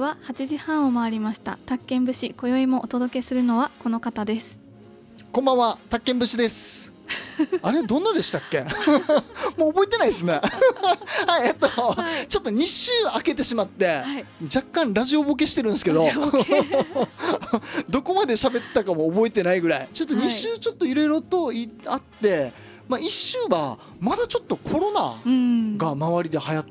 は8時半を回りました。宅建武士今宵もお届けするのはこの方です。こんばんは、宅建武士です。あれ、どんなでしたっけ？もう覚えてないですね。はい、えっと、はい。ちょっと2週空けてしまって、はい。若干ラジオボケしてるんですけど。どこまで喋ったかも覚えてないぐらい。ちょっとはい。2週ちょっといろいろといあって、まあ、1週はまだちょっとコロナうん。が周りで流行っ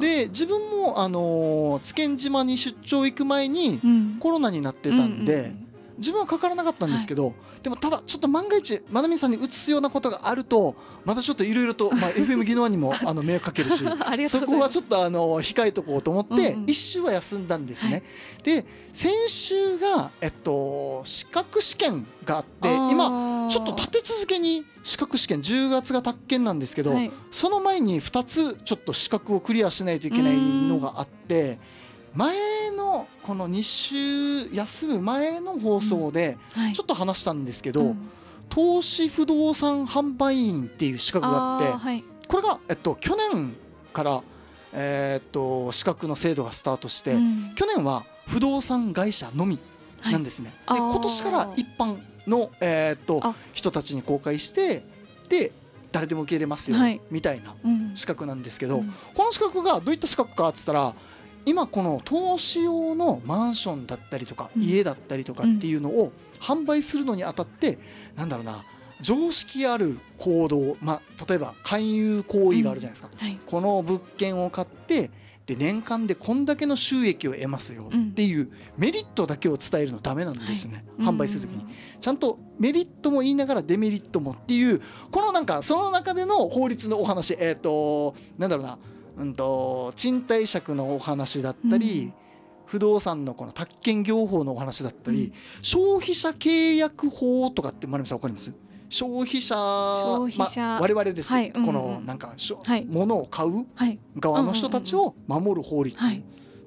てて、で自分も、あのー津堅島に出張行く前にうん。コロナになってたんで、自分はかからなかったんですけど、でもただちょっと万が一まなみさんに移すようなことがあるとまたちょっといろいろと、まあ、FM 技能にもあの迷惑かけるし そこはちょっとあの控えとこうと思ってうんうん。1週は休んだんですね。はい。で先週が、えっと、資格試験があって今ちょっと立て続けに資格試験10月が宅建なんですけど、はい。その前に2つちょっと資格をクリアしないといけないのがあって前のこの2週休む前の放送ではい。ちょっと話したんですけど、うん。投資不動産販売員っていう資格があってーはい。これが、えっと、去年から、えーっと資格の制度がスタートして、うん。去年は不動産会社のみはいなんですね。あーで今年から一般の、えーっとあ。人たちに公開してで誰でも受け入れますよ、はい。みたいなうん。資格なんですけど、うん。この資格がどういった資格かっつったら今この投資用のマンションだったりとか、うん。家だったりとかっていうのを販売するのにあたってなんだろうな常識ある行動、まあ、例えば勧誘行為があるじゃないですか、はい。この物件を買ってで年間でこんだけの収益を得ますよっていうメリットだけを伝えるのダメなんですね、はい。販売するときに。ちゃんとメリットも言いながらデメリットもっていうこのなんかその中での法律のお話えっ、となんだろうな。うんと賃貸借のお話だったり、うん。不動産のこの宅建業法のお話だったり、うん。消費者契約法とかって丸山さんわかります？消費者ま、我々ですよ、はいうんうんこのなんかしょ、はい。物を買うはい。側の人たちを守る法律はい。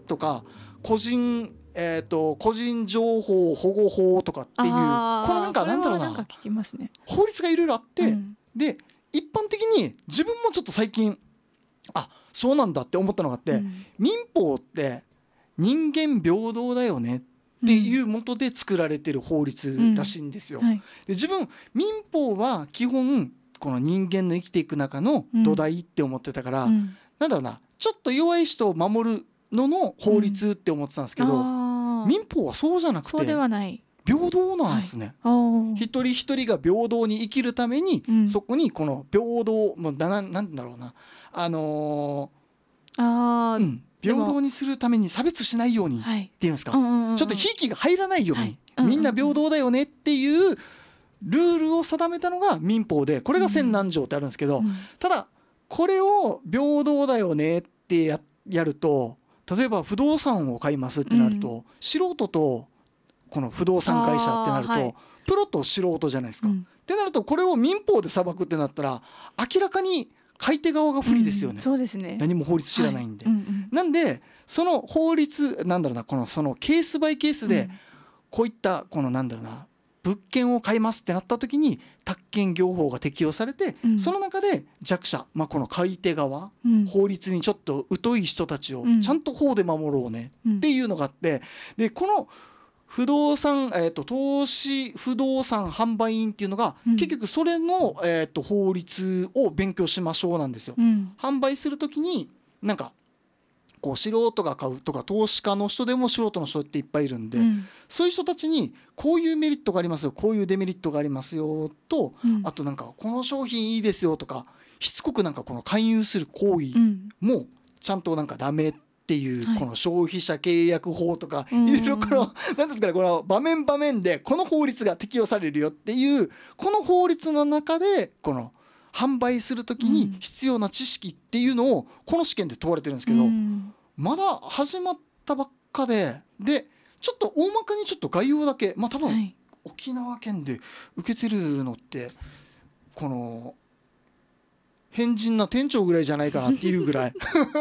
とか、個人えー、と個人情報保護法とかっていうこあー。のなんかなんだろうな。なんか聞きますね。法律がいろいろあって、うん。で一般的に自分もちょっと最近あそうなんだって思ったのがあって、うん。民法って人間平等だよねっていう元で作られてる法律らしいんですよ。はい。で自分民法は基本この人間の生きていく中の土台って思ってたから、うん。なんだろうなちょっと弱い人を守るのの法律って思ってたんですけど、あー。民法はそうじゃなくてはない。平等なんですね。あー。一人一人が平等に生きるために、うん。そこにこの平等もうだななんだろうなあのあーー。うん、平等にするために差別しないようにっはい。ていうんですか、うんうんうんちょっとひいきが入らないように、はい。みんな平等だよねっていうルールを定めたのが民法でこれが千何条ってあるんですけど、うん。ただこれを平等だよねってややると例えば不動産を買いますってなると、う素人とこの不動産会社ってなると、はい。プロと素人じゃないですか。うん。ってなるとこれを民法で裁くってなったら明らかに買い手側が不利ですよね、うんそうですね。何も法律知らないんで。はうんうん。なんでその法律なんだろうなこのそのケースバイケースでこういったこのなんだろうな物件を買いますってなった時に宅建業法が適用されて、うん。その中で弱者、まあ、この買い手側うん。法律にちょっと疎い人たちをうん。ちゃんと法で守ろうねうんっていうのがあってでこの不動産、えー、と投資不動産販売員っていうのが、うん。結局それの、えー、と法律を勉強しましょうなんですよ。うん。販売するときになんかこう素人が買うとか投資家の人でも素人の人っていっぱいいるんで、うん。そういう人たちにこういうメリットがありますよこういうデメリットがありますよと、うん。あとなんかこの商品いいですよとかしつこくなんかこの勧誘する行為うん。もちゃんとなんかダメっていう、はい。この消費者契約法とかうん。いろいろこの なんですかねこの場面場面でこの法律が適用されるよっていうこの法律の中でこの販売するときに必要な知識っていうのをこの試験で問われてるんですけど、うん。まだ始まったばっかででちょっと大まかにちょっと概要だけまあ多分はい。沖縄県で受けてるのってこの変人な店長ぐらいじゃないかなっていうぐらい。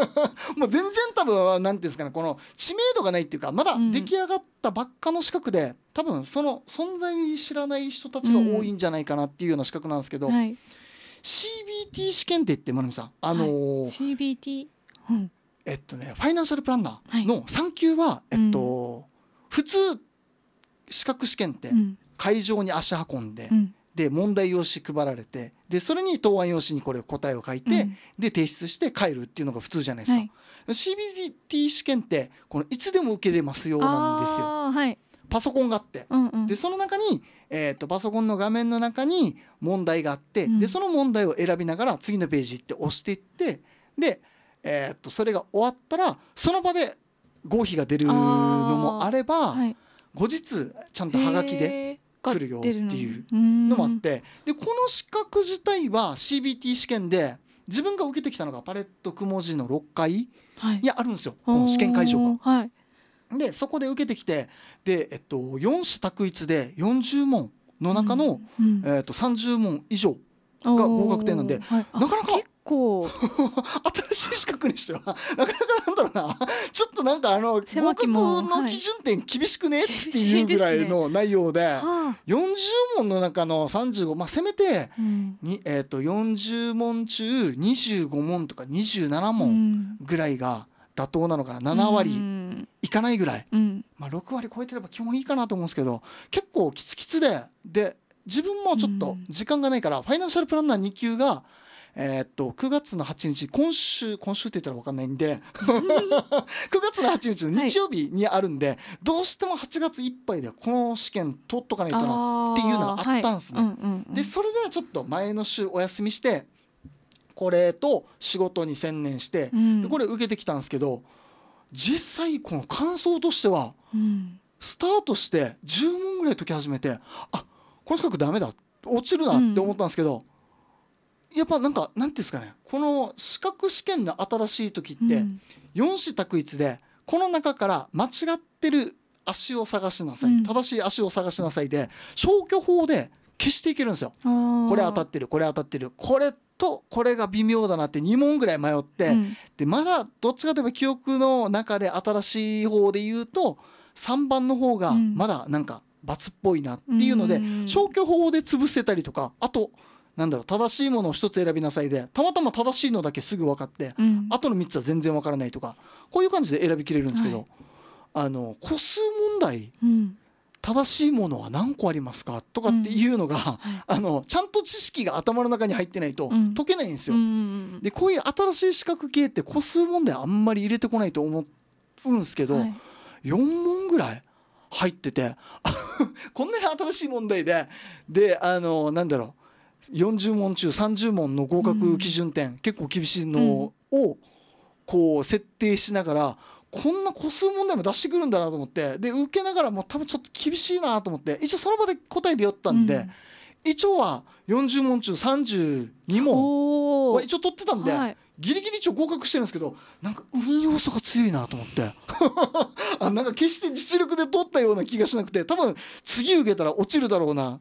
もう全然多分なんていうんですかねこの知名度がないっていうかまだうん。出来上がったばっかの資格で、多分その存在知らない人たちが多いんじゃないかなっていうような資格なんですけど、はい。CBT 試験って言ってまなみさん。あのー CBT うん。えっとねファイナンシャルプランナーの3級は、えっと、普通資格試験ってうん。会場に足運んで、うんで問題用紙配られてでそれに答案用紙にこれ答えを書いて、うん。で提出して帰るっていうのが普通じゃないですか、はい。CBT 試験ってこのいつでも受けれますよなんですよ。はい。パソコンがあって。うんうん。でその中に、えー、とパソコンの画面の中に問題があって、うん。でその問題を選びながら次のページって押していってで、えー、とそれが終わったらその場で合否が出るのもあればはい。後日ちゃんとハガキで来るよっていうののもあって。でこの資格自体は CBT 試験で自分が受けてきたのがパレットくも字の6階はい。にあるんですよ。この試験会場が。はい。でそこで受けてきてで、えっと、4種択一で40問の中の、うん。えっと、30問以上が合格点なんでなかなか結構 新しい資格にしてはなかなかなんだろうな。ちょっとなんかあの合格門の基準点厳しくね？っていうぐらいの内容ではあ40問の中の35まあせめてうん。に、えー、と40問中25問とか27う問ん。ぐらいが妥当なのかな。7う割ん。いかないぐらい、うん。まあ、6割超えてれば基本いいかなと思うんですけど結構キツキツでで自分もちょっとうん。時間がないから、ファイナンシャルプランナー2級が、えーっと9月の8日今週今週って言ったら分かんないんで 9月の8日の日曜日にあるんで、どうしても8月いっぱいでこの試験取っとかないとなっていうのがあったんですね。はい。うんうんうん。でそれでちょっと前の週お休みしてこれと仕事に専念して、うん。でこれ受けてきたんですけど実際この感想としてはうん。スタートして10問ぐらい解き始めてあこの資格ダメだ落ちるなって思ったんですけど、やっぱなんかなんていうんですかね。この資格試験の新しい時ってうん。4種択一でこの中から間違ってる足を探しなさい、うん。正しい足を探しなさいで消去法で消していけるんですよ。これ当たってるこれ当たってる。これとこれが微妙だなって2問ぐらい迷って、うん。でまだどっちかといえば記憶の中で新しい方で言うと3番の方がうん。まだなんか罰っぽいなっていうので、うん。消去法で潰せたりとかあとなんだろう正しいものを一つ選びなさいでたまたま正しいのだけすぐ分かって、うん。あとの3つは全然分からないとかこういう感じで選びきれるんですけど、はい。あの個数問題うん。正しいものは何個ありますかとかっていうのが、はい。あのちゃんと知識が頭の中に入ってないとうん。解けないんですよ。うんでこういう新しい資格系って個数問題あんまり入れてこないと思うんですけど、はい。4問ぐらい入ってて こんなに新しい問題でであのなんだろう40問中30問の合格基準点、結構厳しいのをこう設定しながらこんな個数問題も出してくるんだなと思ってで受けながらもう多分ちょっと厳しいなと思って一応その場で答え出よったんで、うん。一応は40問中32問は一応取ってたんで、はいギリギリ一応合格してるんですけどなんか運要素が強いなと思って。あなんか決して実力で取ったような気がしなくて多分次受けたら落ちるだろうな。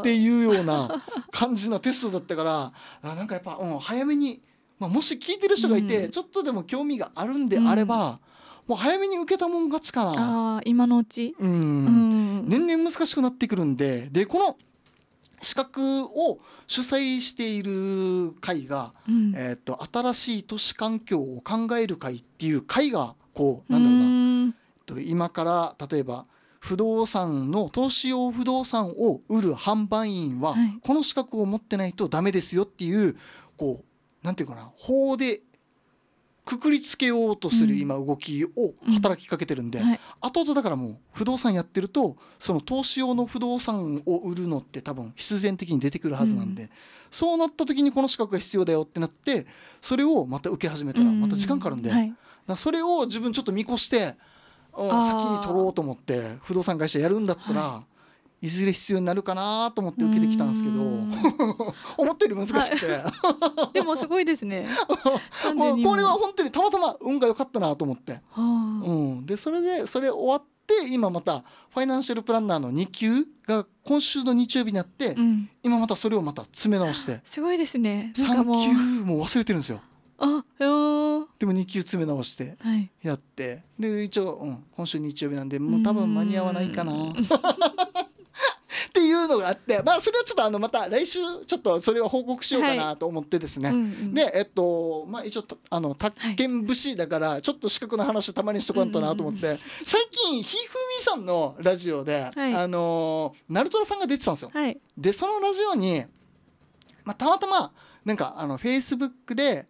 っていうような感じのテストだったからあなんかやっぱ、うん、早めに、まあ、もし聞いてる人がいて、うん。ちょっとでも興味があるんであれば、もう早めに受けたもん勝ちかな。あー今のうち。うん。うん。年々難しくなってくるんででこの資格を主催している会が、うん。えー、と新しい都市環境を考える会っていう会がこうなんだろうな、うん。と今から例えば不動産の投資用不動産を売る販売員は、はい。この資格を持ってないとダメですよっていうこうなんていうかな法でくくりつけようとするうん。今動きを働きかけてるんで、はい。後々だからもう不動産やってるとその投資用の不動産を売るのって多分必然的に出てくるはずなんで、そうなった時にこの資格が必要だよってなってそれをまた受け始めたらまた時間かかるんで、だかはい。らそれを自分ちょっと見越して、先に取ろうと思って不動産会社やるんだったら、、はいずれ必要になるかなと思って受けてきたんですけどうん。思ったより難しくて、でもすごいですね。もう32これは本当にたまたま運が良かったなと思って。はあ。うん、でそれでそれ終わって今またファイナンシャルプランナーの2級が今週の日曜日になって、うん。今またそれをまた詰め直して。すごいですね。なんかもう。3級もう忘れてるんですよ。あでも2級詰め直してはい。やって。で一応、うん、今週日曜日なんでもう多分間に合わないかな。うんっていういうのがあってまあそれはちょっとあのまた来週ちょっとそれは報告しようかなと思ってですね、うんうん。でえっとまあ一応たあの宅建武士だからちょっと資格の話たまにしとかんとなと思って、最近ひふみさんのラジオで、はい。あのナルトラさんが出てたんですよ。はい。でそのラジオに、まあ、たまたまなんかあのフェイスブックで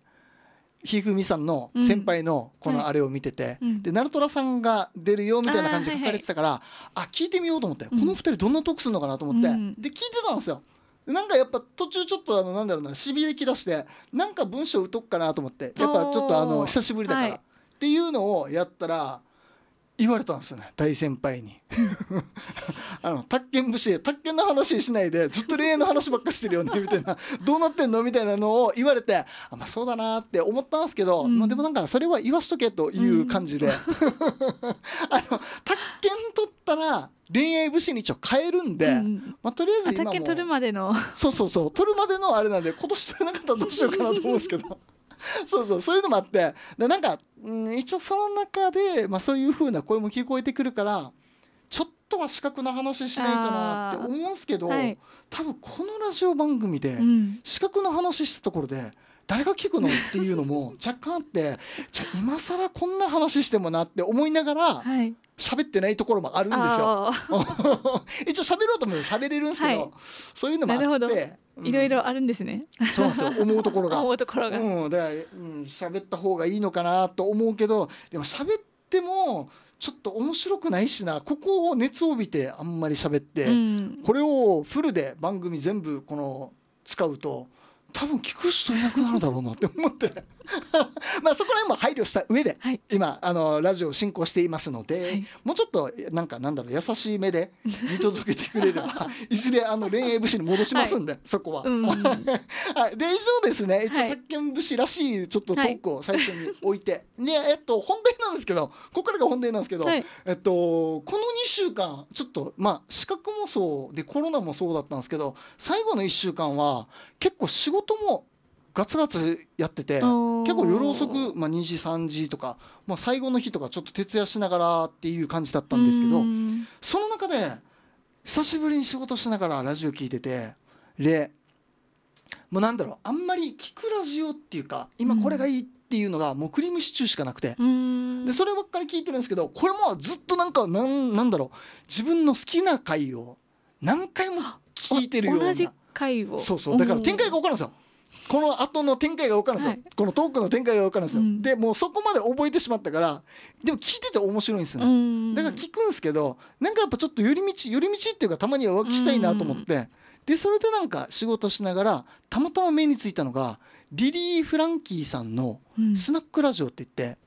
ひふみさんの先輩のこはい。のあれを見てて、うん。でナルトラさんが出るよみたいな感じで書かれてたからあ,、聞いてみようと思って、うん。この二人どんなトークするのかなと思って、うん。で聞いてたんですよ。でなんかやっぱ途中ちょっとあのなんだろうなしびれき出してなんか文章打とくかなと思って。やっぱちょっとあの久しぶりだから、はい。っていうのをやったら言われたんですよね大先輩に。あの宅建武士宅建の話しないでずっと恋愛の話ばっかしてるよねみたいな。どうなってんのみたいなのを言われてあまあそうだなって思ったんですけど、うん。まあ、でもなんかそれは言わしとけという感じで、あの宅建取ったら恋愛武士に一応変えるんで、うんまあ、とりあえずあ今も宅建取るまでの。そうそうそう。取るまでのあれなんで今年取れなかったらどうしようかなと思うんですけど そうそうそういうのもあってでなんか、うん、一応その中で、まあ、そういう風な声も聞こえてくるからちょっとは資格の話しないかなって思うんですけど、はい。多分このラジオ番組でうん。資格の話したところで誰が聞くのっていうのも 若干あってじゃあ今更こんな話してもなって思いながらはい。喋ってないところもあるんですよ。一応喋ろうと思えば喋れるんですけど、はい。そういうのもあっていろいろあるんですね。そうなんですよ思うところが。思うところが。うん、だから、うん、喋った方がいいのかなと思うけどでも喋ってもちょっと面白くないしな。ここを熱を帯びてあんまり喋って、うん。これをフルで番組全部この使うと多分聞く人いなくなるだろうなって思って まあそこら辺も配慮した上ではい。今あのラジオを進行していますので、はい。もうちょっとなんかなんだろう優しい目で見届けてくれれば いずれあの恋愛武士に戻しますんで、そこは。うん。はい、で以上ですね。一応はい。宅建武士らしいちょっとトークを最初に置いて、でえっと本題なんですけどここからが本題なんですけど、はい。えっとこの2週間ちょっとまあ資格もそうでコロナもそうだったんですけど最後の1週間は結構仕事もガツガツやってて結構夜遅く、まあ、2時3時とか、まあ、最後の日とかちょっと徹夜しながらっていう感じだったんですけどうん。その中で久しぶりに仕事しながらラジオ聞いててでもうなんだろうあんまり聞くラジオっていうか今これがいいっていうのがもうクリームシチューしかなくて。うん。でそればっかり聞いてるんですけどこれもずっとなんかなんなんだろう自分の好きな回を何回も聞いてるような。同じ回を。そうそう。だから展開が分かるんですよこの後の展開が分かるんですよ、はい。このトークの展開が分かるんですよ、うん。でもうそこまで覚えてしまったからでも聞いてて面白いんですよね、うん。だから聞くんですけどなんかやっぱちょっと寄り道寄り道っていうかたまには浮気したいなと思って、でそれでなんか仕事しながらたまたま目についたのがリリー・フランキーさんのうん。スナックラジオって言って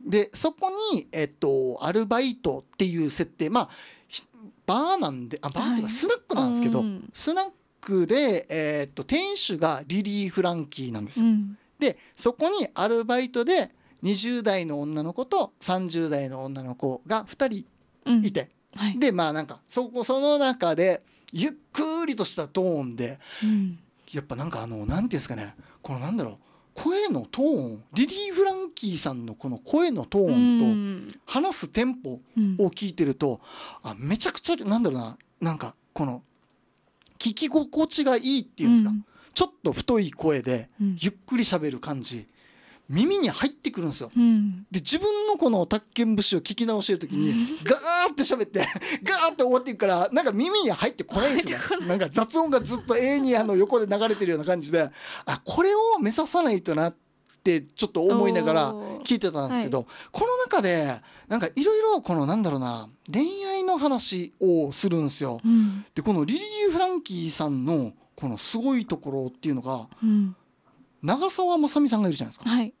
でそこに、えっと、アルバイトっていう設定まあひバーなんであバーっていうかはい。スナックなんですけど、うん。スナックで、えっと店主がリリー・フランキーなんですよ。うん。でそこにアルバイトで20代の女の子と30代の女の子が2うん。人いて、はい。でまあなんかそこその中でゆっくりとしたトーンでうん。やっぱなんかあのなんていうんですかねこのなんだろう声のトーンリリー・フランキーさんのこの声のトうーんンと話すテンポうん。を聞いてるとあめちゃくちゃなんだろうななんかこの聞き心地がいいっていうんですか、うん。ちょっと太い声でうん。ゆっくり喋る感じ。耳に入ってくるんですよ。うん。で自分のこの宅建節を聞き直してる時にガーって喋って ガーって終わっていくからなんか耳に入ってこないんですよなんか雑音がずっと永遠にあの横で流れてるような感じで。あこれを目指さないとなってちょっと思いながら聞いてたんですけど、この中でなんかいろいろこのなんだろうな恋愛の話をするんですよ。うん。でこのリリー・フランキーさんのこのすごいところっていうのがうん。長澤まさみさんがいるじゃないですか。はい。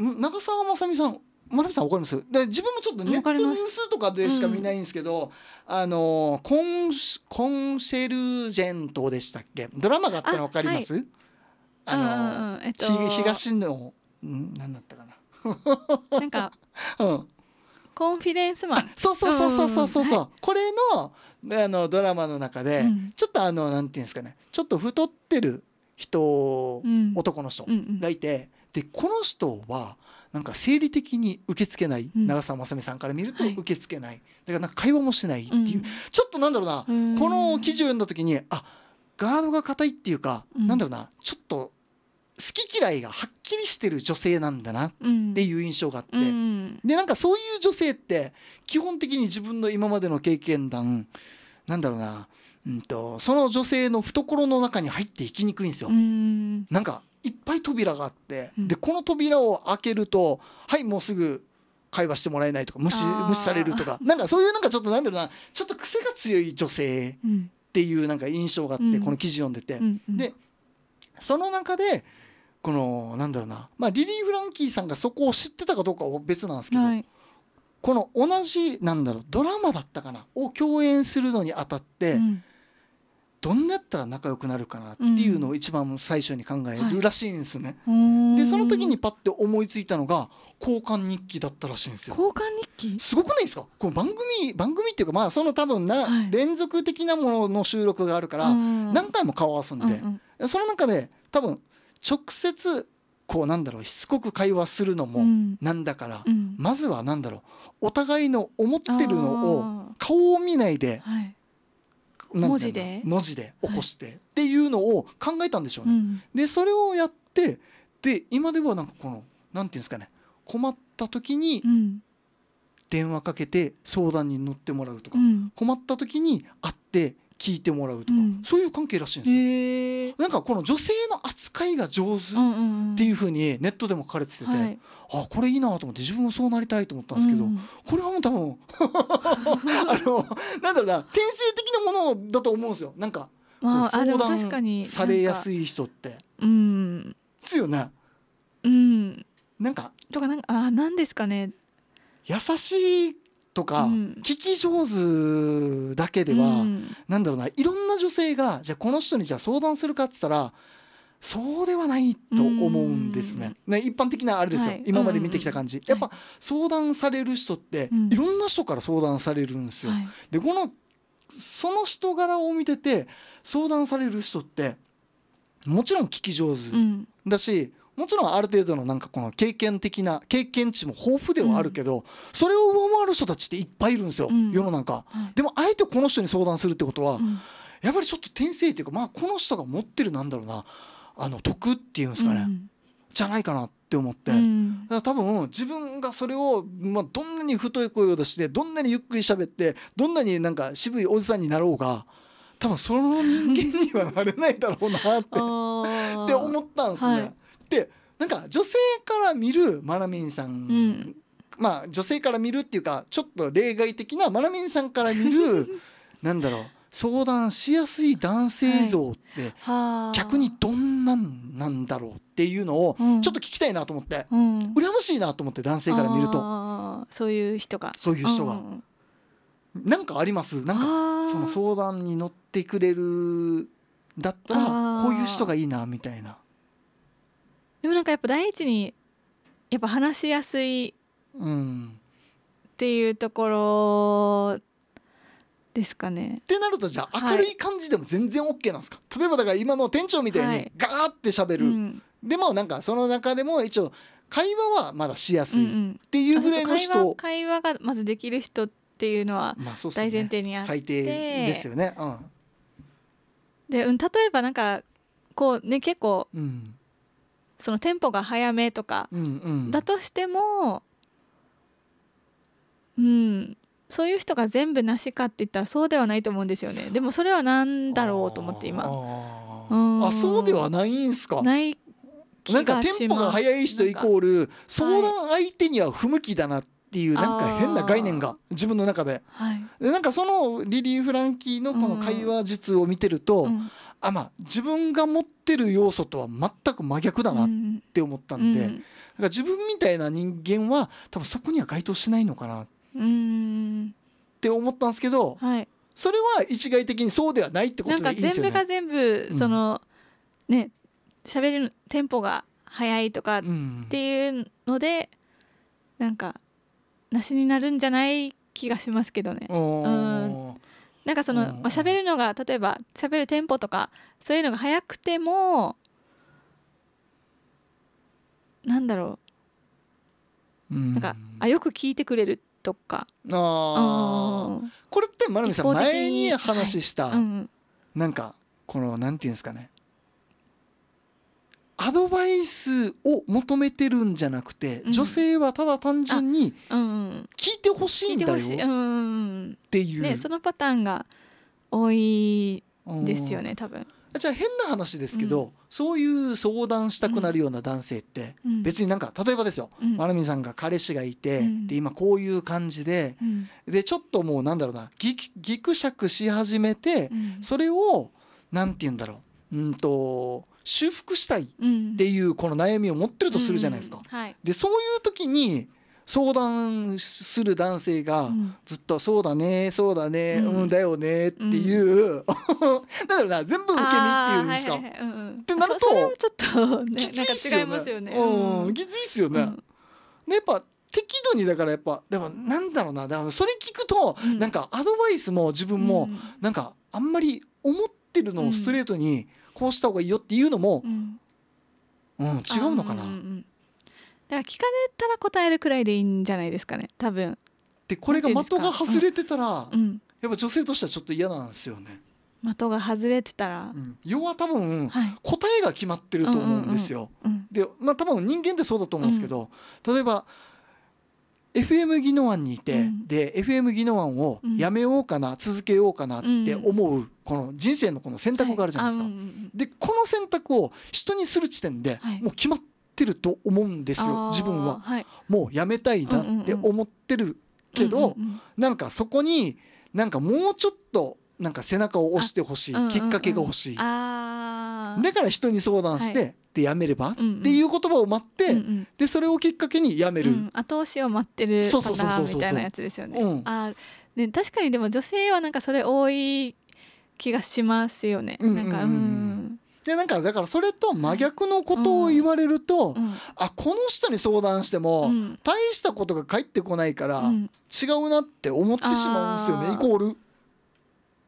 ん？長澤まさみさんまなみさんわかります？で自分もちょっとネットニュースとかでしか見ないんですけど、あのコンシコンシェルジェントでしたっけ？ドラマがあったのわかります？あ,、うんうんの、うん。えっとひ東のん何だったかな。なんか うん。コンフィデンスマン。そうそうそうそうそうそう。そう、うんこれのあのドラマの中で、うん。ちょっとあのなんていうんですかね。ちょっと太ってる人、うん男の人うんうんがいてでこの人はなんか生理的に受け付けない、うん。長澤まさみさんから見るとはい。受け付けない、だからなんか会話もしないっていう、うんちょっとなんだろうな、うん。この記事を読んだ時にあガードが硬いっていうか、うん。なんだろうな。ちょっと好き嫌いがはっきりしてる女性なんだなっうん。ていう印象があって、うんでなんかそういう女性って基本的に自分の今までの経験談なんだろうな、うん、とその女性の懐の中に入っていきにくいんですよ。うん。なんかいっぱい扉があって、うん。でこの扉を開けるとはいもうすぐ会話してもらえないとか無視無視されるとか。なんかそういうなんかちょっとなんだろうなちょっと癖が強い女性うん。っていうなんか印象があって、うん。この記事読んでて、でその中でこのなんだろうな、まあ、リリー・フランキーさんがそこを知ってたかどうかは別なんですけど、はい。この同じなんだろうドラマだったかなを共演するのにあたって、うん。どんなやったら仲良くなるかなっていうのを一番最初に考えるらしいんですよね。でその時にパッて思いついたのが交換日記だったらしいんですよ。交換日記？すごくないですか？この番組番組っていうかまあその多分な、はい。連続的なものの収録があるから、うん。何回も顔合わすんで、うんうん。その中で多分直接こうなんだろうしつこく会話するのもうん。なんだから、うん。まずはなんだろうお互いの思ってるのをあ顔を見ないでー。はい。文字で？文字で起こして、っていうのを考えたんでしょうね。うん。でそれをやってで今ではなんかこのなんていうんですかね困った時にうん。電話かけて相談に乗ってもらうとか、うん。困った時に会って聞いてもらうとか、うん。そういう関係らしいんですよ。なんかこの女性の扱いが上手っうんうんうん。ていうふうにネットでも書かれてて、はい。あこれいいなと思って自分もそうなりたいと思ったんですけど、うんこれはもう多分 あのなんだろうな天性的なものだと思うんですよ。なんか相談されやすいい人って。うん。ですよね。うん。なんかとかなんかあなんですかね。優しいとか、うん。聞き上手だけでは、うん。なんだろうないろんな女性がじゃあこの人にじゃあ相談するかっつったらそうではないと思うんですね。ね一般的なあれですよ、はい。今まで見てきた感じ、んやっぱ相談される人って、うんいろんな人から相談されるんですよ。はい。でこのその人柄を見てて相談される人ってもちろん聞き上手うん。だし、もちろんある程度のなんかこの経験的な経験値も豊富ではあるけど、それを上回る人たちっていっぱいいるんですよ、うん。世の中。はい。でもあえてこの人に相談するってことは、うん。やっぱりちょっと天性っていうかまあこの人が持ってるなんだろうなあの得っていうんですかね、うん。じゃないかなって思って。うん。だから多分自分がそれを、まあ、どんなに太い声を出してどんなにゆっくり喋ってどんなになんか渋いおじさんになろうが多分その人間にはなれないだろうなって あってー思ったんですね。はいでなんか女性から見るマナミンさん、ん。まあ女性から見るっていうかちょっと例外的なマナミンさんから見る なんだろう相談しやすい男性像ってはあ。逆にどんなんなんだろうっていうのをうん。ちょっと聞きたいなと思って、うん。羨ましいなと思って男性から見ると。そういう人が。そういう人が。ん。なんかあります？なんかその相談に乗ってくれるだったらこういう人がいいなみたいな。でもなんかやっぱ第一にやっぱ話しやすいうんっていうところですかね。ってなるとじゃあはい。明るい感じでも全然 OK なんですか、例えばだから今の店長みたいにはい。ガーって喋る、うん。でもなんかその中でも一応会話はまだしやすいっうんうん。ていうぐらいのあそう人、そう。会話会話がまずできる人っていうのは大前提にあって。最低ですよね。で、うん、例えばなんかこうね結構うんうんそのテンポが速めとかうんうん。だとしてもうんそういう人が全部なしかって言ったらそうではないと思うんですよね。でもそれは何だろうと思ってあ今あそうではないんすか？ない気なんかテンポが速い人イコール相談相手には不向きだなっていうなんか変な概念が自分の中で。はい、でなんかそのリリー・フランキーのこの会話術を見てると、うんあまあ自分が持ってる要素とは全く真逆だなっうんて思ったんで、うんだから自分みたいな人間は多分そこには該当しないのかな。っうんて思ったんですけどはい。それは一概的にそうではないってこなんかとでいいんですよね。全部が全部うん。その、ね喋るテンポが速いとかっうんていうのでなんかなしになるんじゃない気がしますけどね。おーなんかその、うん。まあ、喋るのが例えば喋るテンポとかそういうのが速くてもなんだろう。ん。なんかあよく聞いてくれるとか。あー。これってまなみさん前に話した、うん。なんかこのなんていうんですかねアドバイスを求めてるんじゃなくて、うん。女性はただ単純にうんうん。聞いてほしいんだよ。っていう、ね、そのパターンが多いうんですよね多分、じゃあ変な話ですけど、そういう相談したくなるような男性って、うん、別になんか例えばですよ、うん。まなみさんが彼氏がいて、うん。で今こういう感じでうん。でちょっともうなんだろうなぎぎくしゃくし始めて、うん。それをなんて言うんだろううんと修復したいっうん。ていうこの悩みを持ってるとするじゃないですか。うん。はい。でそういう時に相談する男性がうん。ずっと「そうだねそうだねううんん、だよね」っていう、なんだろうな全部受け身っていうんですか。はいはいはい。うんうん。ってなると ちょっとねきついっすよ違いますよね。うん、きついっすよね。うやっぱ適度にだからやっぱでもなんだろうなだからそれ聞くと、うん。なんかアドバイスも自分も、うん。なんかあんまり思ってるのをストレートにこうした方がいいよっていうのもう、ん。うん違うのかな、あーんんだから聞かれたら答えるくらいでいいんじゃないですかね。多分。でこれが的が外れてたら、うん。やっぱ女性としてはちょっと嫌なんですよね。的が外れてたら。う、ん。要は多分はい、答えが決まってると思うんですよ。うんでまあ多分人間ってそうだと思うんですけど、例えば FM 技能案にいて、うん。で FM 技能案をうん。やめようかな、続けようかなって思うこの人生のこの選択があるじゃないですか？はうんうんでこの選択を人にする時点ではい。もう決まってると思うんですよ、自分は。はい。もうやめたいなって思ってるけど、うんうんなんかそこになんかもうちょっとなんか背中を押してほしい、うんうんうんきっかけが欲しい。だから人に相談して、はでやめれば、うんうん。っていう言葉を待って、うんうん。でそれをきっかけにやめる、うん。後押しを待ってるみたいなやつですよね。うん。あーね確かにでも女性はなんかそれ多い気がしますよね。うんなんかうんでなんかだからそれと真逆のことを言われると、うん。あこの人に相談しても、うん。大したことが返ってこないから、うん。違うなって思ってしまうんですよね。イコール。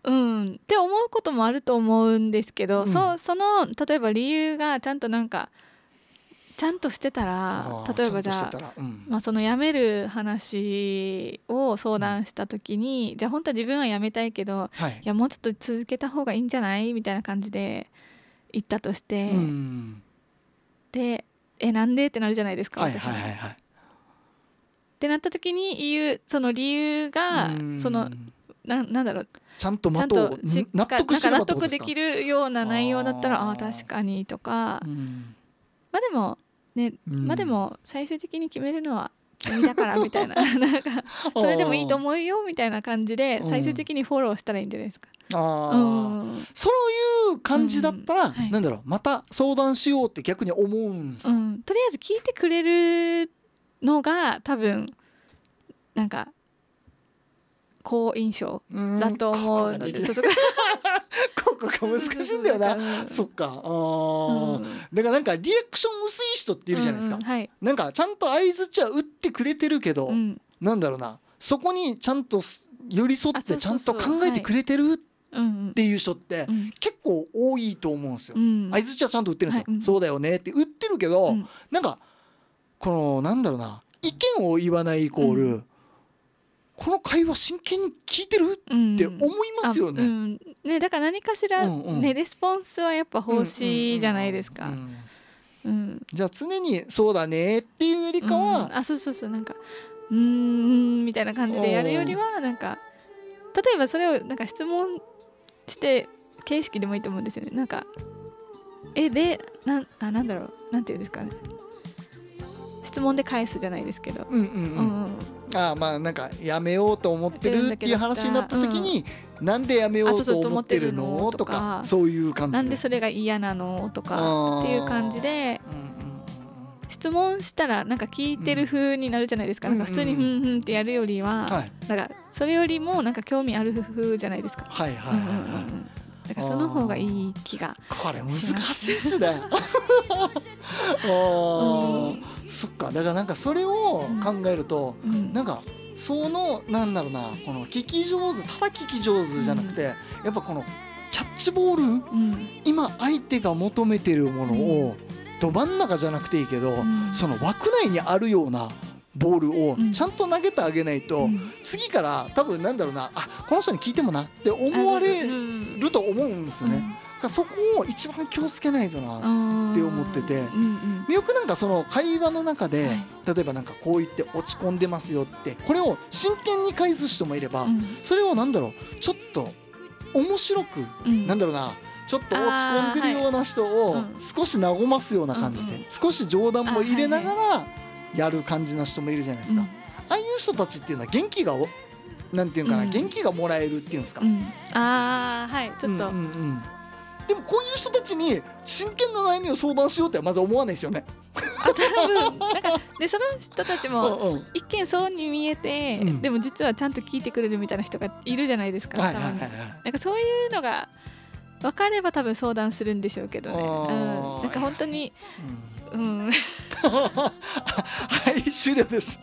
うん、って思うこともあると思うんですけど、うん。そうその例えば理由がちゃんとなんかちゃんとしてたら例えばじゃあうん。まあ、その辞める話を相談した時に、じゃあ本当は自分は辞めたいけどはい。いやもうちょっと続けた方がいいんじゃないみたいな感じで言ったとして、うん。でえなんでってなるじゃないですか、はい私もはいはい。はいってなった時に言うその理由がうん。そのななんだろうちゃんと的を納得し納得できるような内容だったらあー。あ確かにとか、うん。まあでもね、うん。まあでも最終的に決めるのは 君だからみたいな。なんかそれでもいいと思うよみたいな感じでうん。最終的にフォローしたらいいんじゃないですか？あうーん。そういう感じだったら、うん。はい。なんだろうまた相談しようって逆に思うんですか、うん、とりあえず聞いてくれるのが多分なんか好印象うん。だと思うので、ここが 難しいんだよな。うん。そっか。あー。うん。だからなんかリアクション薄い人っているじゃないですか。なんかちゃんと相づちは打ってくれてるけど、うん。なんだろうな。そこにちゃんとす寄り添ってちゃんと考えてくれてるっうんていう人ってうん。結構多いと思うんですよ。う。ん相づちはちゃんと打ってるんですよ。そうだよねって。打ってるけど、うん。なんかこのなんだろうな。意見を言わないイコール、うこの会話真剣に聞いてる？うん。って思いますよね。あうん。ね、だから何かしら、うんうん。ねレスポンスはやっぱ欲しいじゃないですか。じゃあ常にそうだねっていうよりかは、うん。あそうそうそう。なんかうーんみたいな感じでやるよりはなんか例えばそれをなんか質問して形式でもいいと思うんですよね。なんかえでなんあなんだろう。なんていうんですかね。質問で返すじゃないですけど、うんうんうんああまあなんかやめようと思ってるっていう話になった時に、なんでやめようと思ってるの？とか。そういう感じなんでそれが嫌なの？とあかー。っていう感じでうんうんうん質問したらなんか聞いてる風になるじゃないですか,、うんなんか普通にうんうんふんふんってやるよりは、はい。なんかそれよりもなんか興味ある風じゃないですか。はいはいはいはい、うんうんうん。うんだからその方がいい気が。これ難しいっすね。あーそっかだからなんかそれを考えると、うん。なんかそのなんだろうなこの聞き上手ただ聞き上手じゃなくて、やっぱこのキャッチボールうん。今相手が求めてるものをど真ん中じゃなくていいけど、うん。その枠内にあるようなボールをうん。ちゃんと投げてあげないと、うん。次から多分なんだろうなあこの人に聞いてもなって思われると思うんですよね。だからそこを一番気をつけないとな。って思ってて。うんうんでよくなんかその会話の中で、はい。例えばなんかこう言って落ち込んでますよってこれを真剣に返す人もいれば、うん。それをなんだろうちょっと面白く、うん。なんだろうなちょっと落ち込んでるような人を少し和ますような感じで、うんうん。少し冗談も入れながらやる感じな人もいるじゃないですか、うん。ああいう人たちっていうのは元気がおなんていうかな、うん。元気がもらえるっていうんですか、うん。ああはいちょっと、うんうんうんでもこういう人たちに真剣な悩みを相談しようってはまず思わないですよね。あ多分。なんかでその人たち うんもうん。一見そうに見えて、うん。でも実はちゃんと聞いてくれるみたいな人がいるじゃないですか、はいはいはいたまに。はいなんかそういうのが分かれば多分相談するんでしょうけどね、うん、なんか本当に、うん。うん、はい終了です。